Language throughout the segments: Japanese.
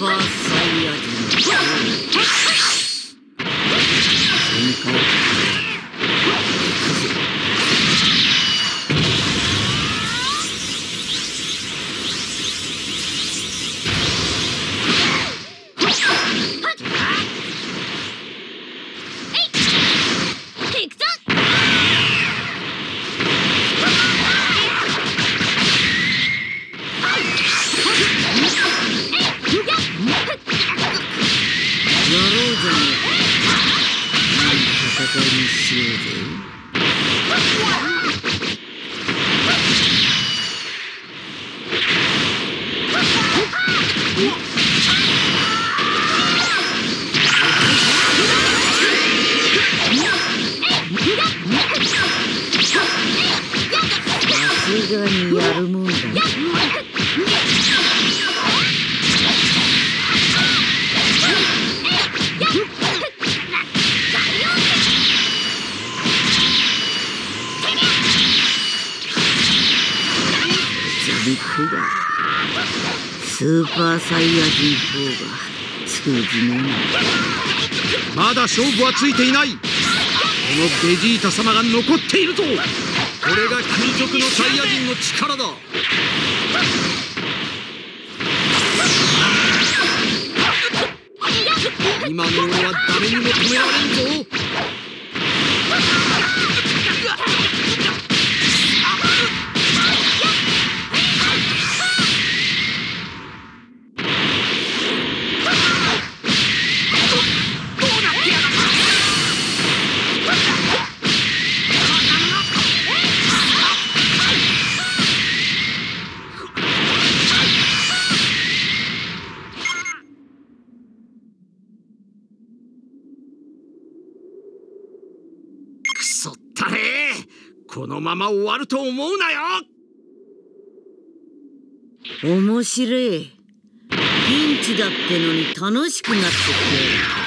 パびっくりだスーパーサイヤ人4が通じねえなまだ勝負はついていないこのベジータ様が残っているぞこれが究極のサイヤ人の力だ。今の俺は誰にも止められんぞくそったれこのまま終わると思うなよ。面白い。ピンチだってのに楽しくなってきて。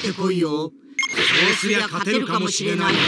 ってこいよ。そうすりゃ勝てるかもしれないよ。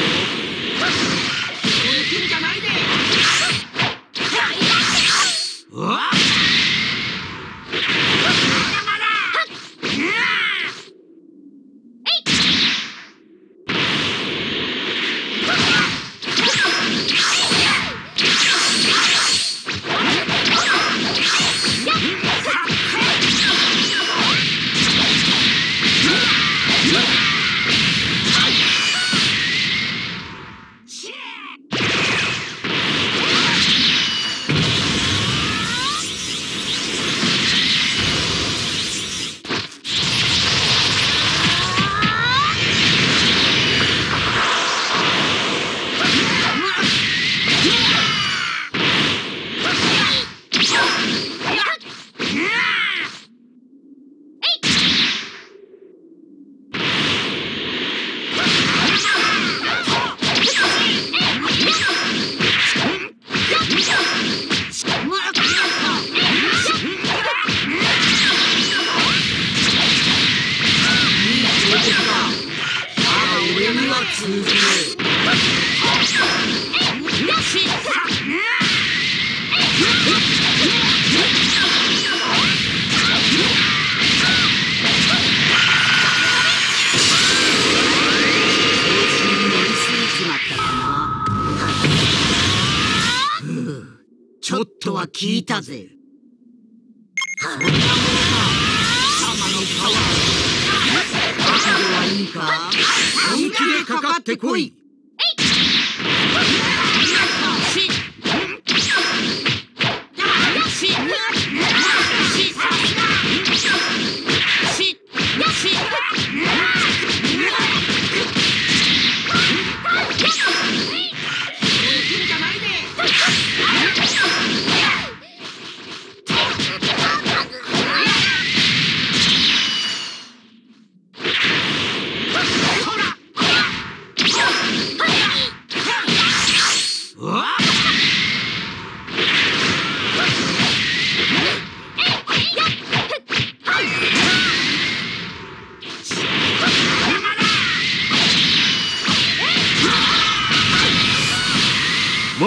は聞いたぜ。そんなものか様のパワーバカではいいか本気でかかってこい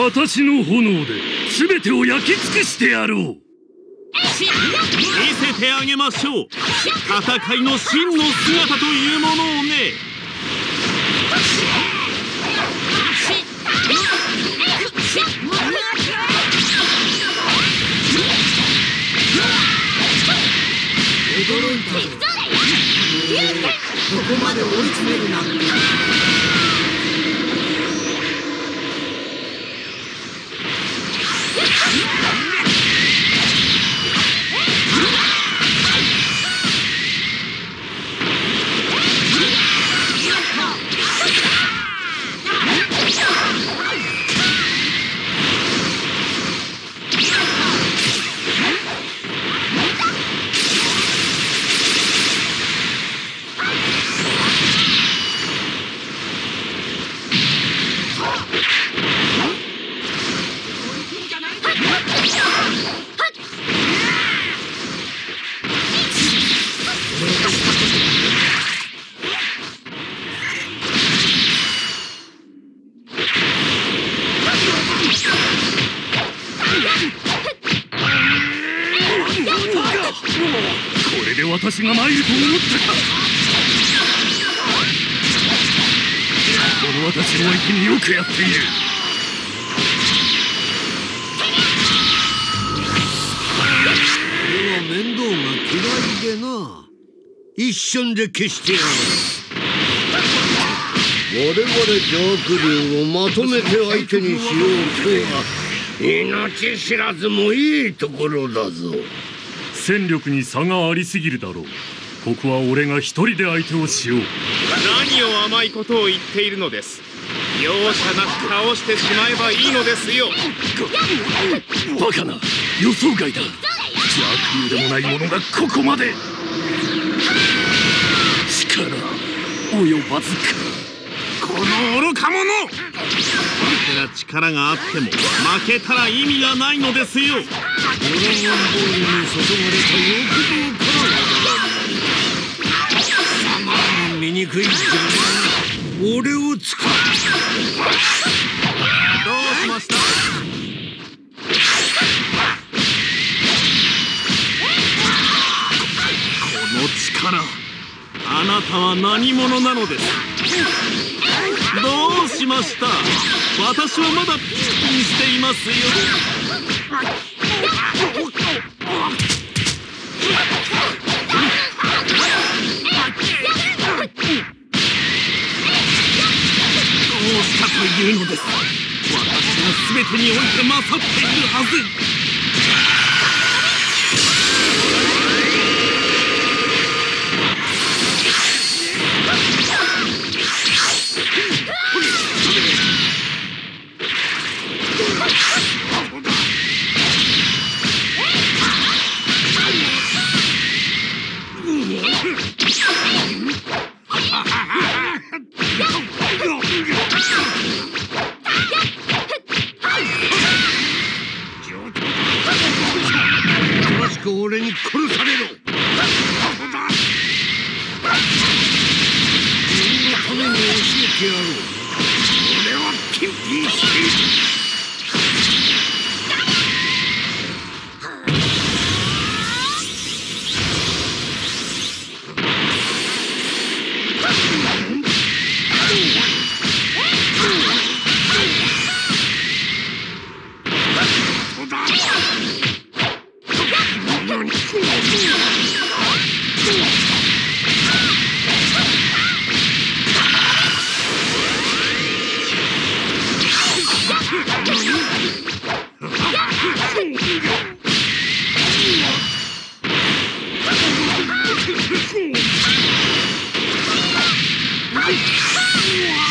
私の炎で全てを焼き尽くしてやろう。見せてあげましょう。戦いの真の姿というものをね。驚いた。ここまで追い詰めるなんて私が参ると思ったか。この私の相手によくやっている。俺は面倒が嫌いでな。一瞬で消してやる。我々邪悪竜をまとめて相手にしようとは。命知らずもいいところだぞ戦力に差がありすぎるだろう。ここは俺が一人で相手をしよう。何を甘いことを言っているのです。容赦なく倒してしまえばいいのですよ。バカな予想外だ。邪悪流でもないものがここまで。力及ばずか。この愚か者。いくら力があっても負けたら意味がないのですよドラゴンボールに注がれた欲望から貴様の醜い邪魔俺を使うどうしましたこの力あなたは何者なのです？どうしました？私はまだピンピンしていますよ。というのです。私が全てにおいて勝っているはず。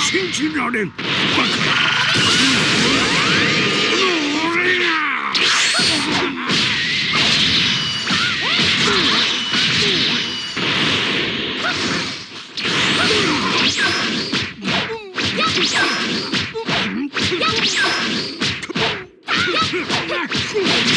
신진하는 Yeah!